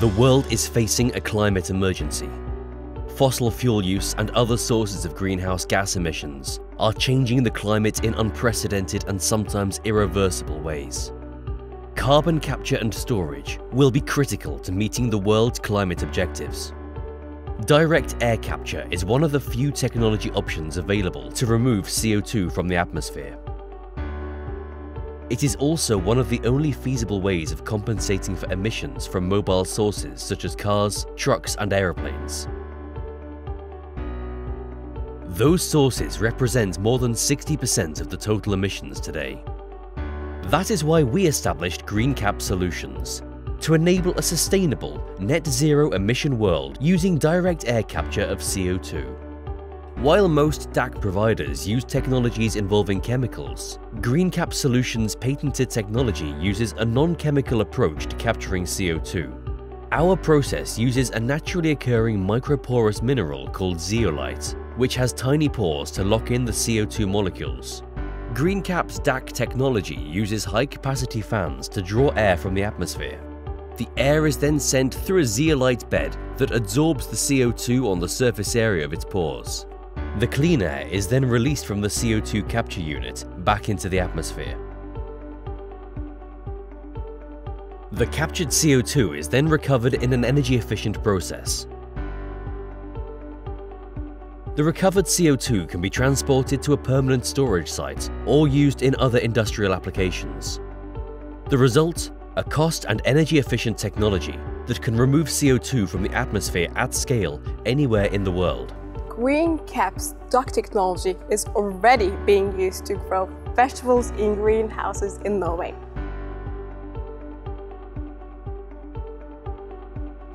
The world is facing a climate emergency. Fossil fuel use and other sources of greenhouse gas emissions are changing the climate in unprecedented and sometimes irreversible ways. Carbon capture and storage will be critical to meeting the world's climate objectives. Direct air capture is one of the few technology options available to remove CO2 from the atmosphere. It is also one of the only feasible ways of compensating for emissions from mobile sources such as cars, trucks and aeroplanes. Those sources represent more than 60% of the total emissions today. That is why we established GreenCap Solutions, to enable a sustainable, net zero emission world using direct air capture of CO2. While most DAC providers use technologies involving chemicals, GreenCap Solutions' patented technology uses a non-chemical approach to capturing CO2. Our process uses a naturally occurring microporous mineral called zeolite, which has tiny pores to lock in the CO2 molecules. GreenCap's DAC technology uses high-capacity fans to draw air from the atmosphere. The air is then sent through a zeolite bed that absorbs the CO2 on the surface area of its pores. The clean air is then released from the CO2 capture unit back into the atmosphere. The captured CO2 is then recovered in an energy-efficient process. The recovered CO2 can be transported to a permanent storage site or used in other industrial applications. The result a cost and energy efficient technology that can remove CO2 from the atmosphere at scale anywhere in the world. GreenCap's DAC technology is already being used to grow vegetables in greenhouses in Norway.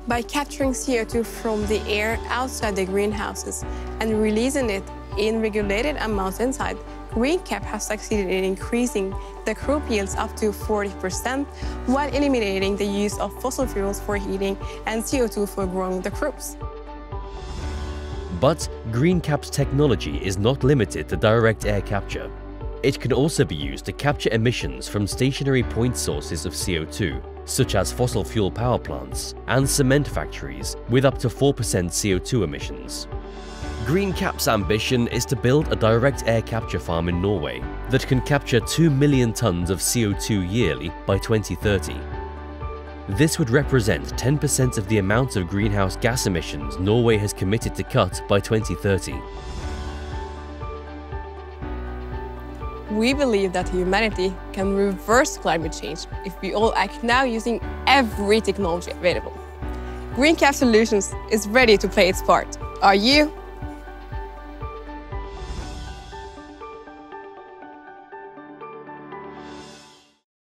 By capturing CO2 from the air outside the greenhouses and releasing it in regulated amounts inside, GreenCap has succeeded in increasing the crop yields up to 40% while eliminating the use of fossil fuels for heating and CO2 for growing the crops. But GreenCap's technology is not limited to direct air capture. It can also be used to capture emissions from stationary point sources of CO2, such as fossil fuel power plants and cement factories with up to 4% CO2 emissions. GreenCap's ambition is to build a direct air capture farm in Norway that can capture 2 million tons of CO2 yearly by 2030. This would represent 10% of the amount of greenhouse gas emissions Norway has committed to cut by 2030. We believe that humanity can reverse climate change if we all act now using every technology available. GreenCap Solutions is ready to play its part. Are you?